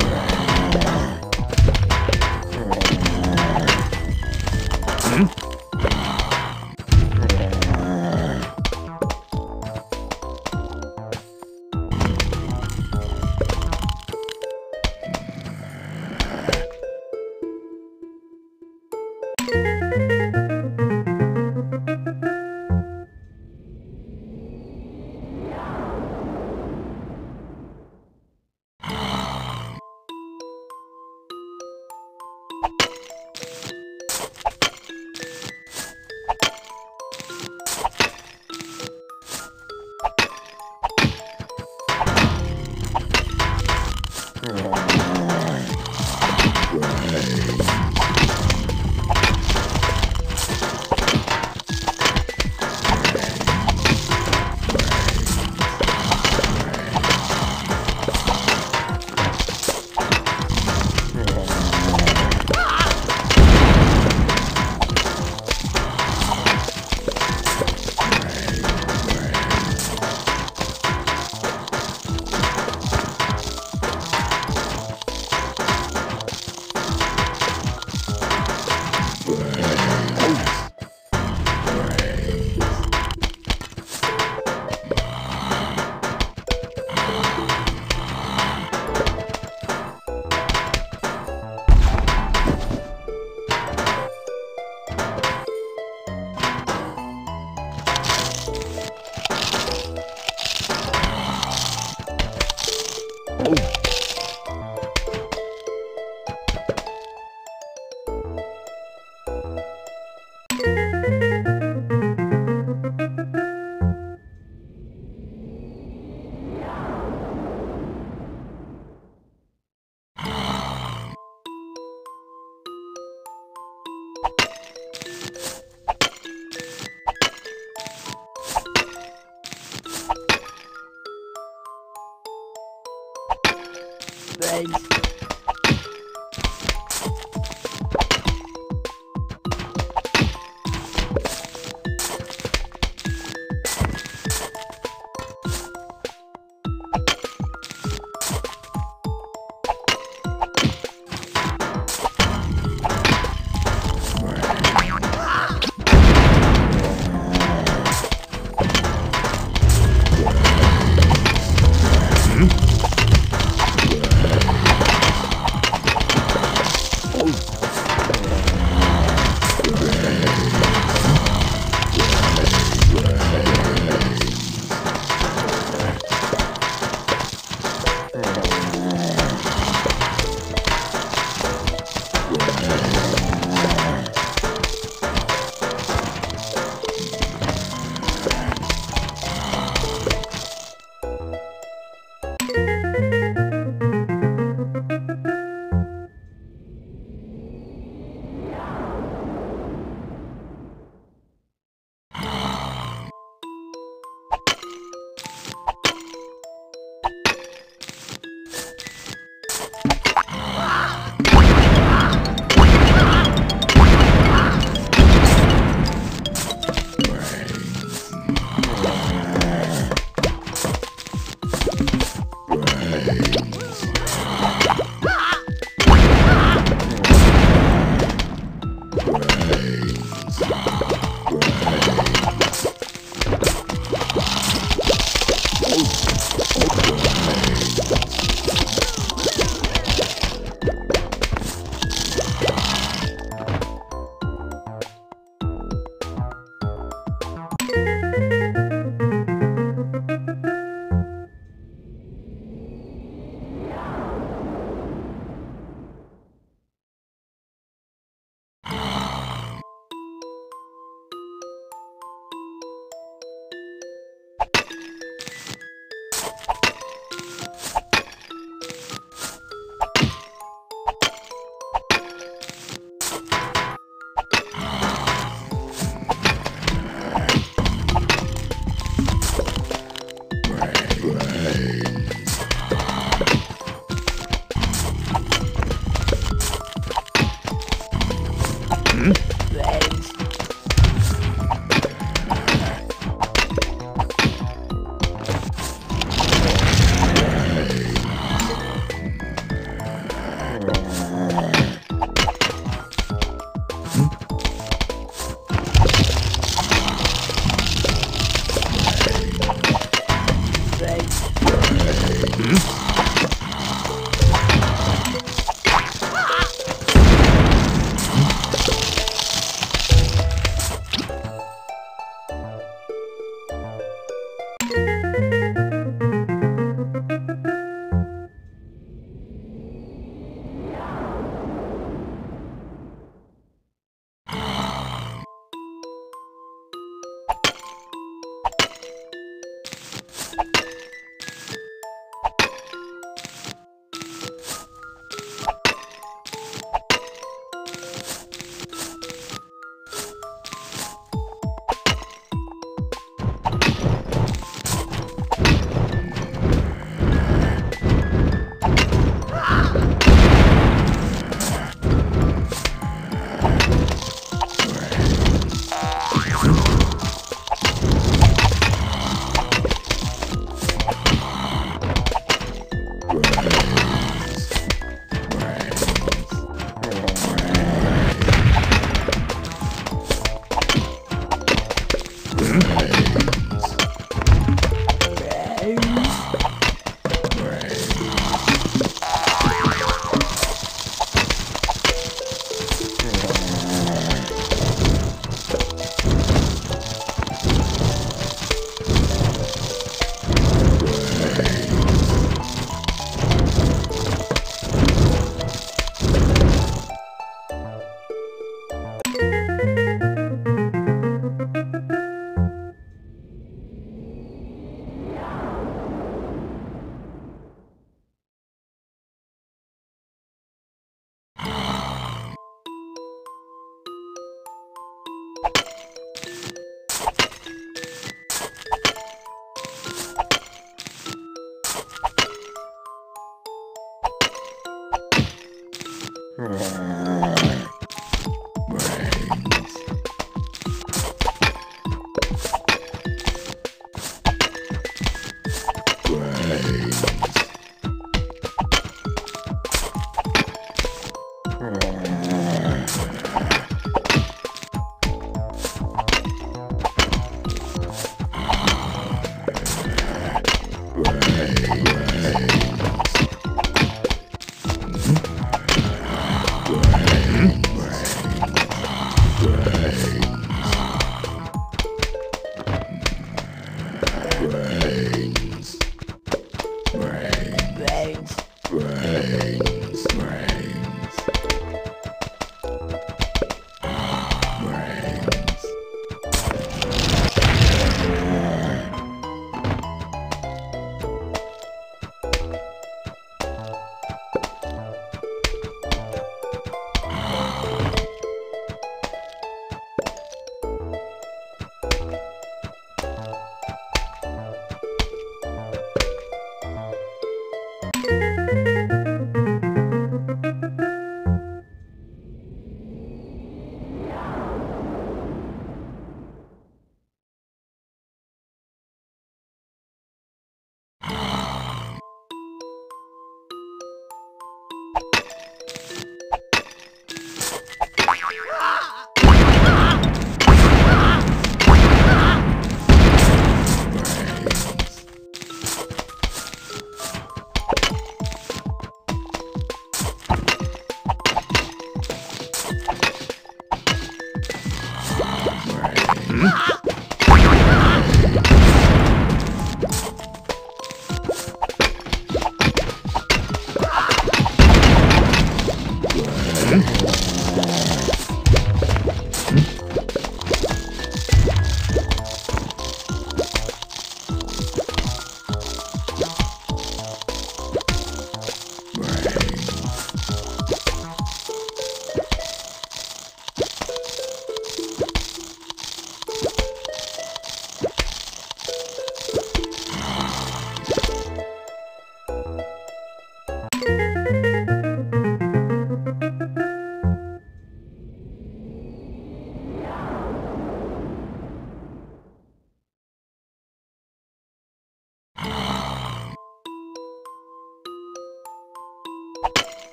Yeah. Right. Thanks. Hmm?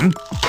Mm-hmm.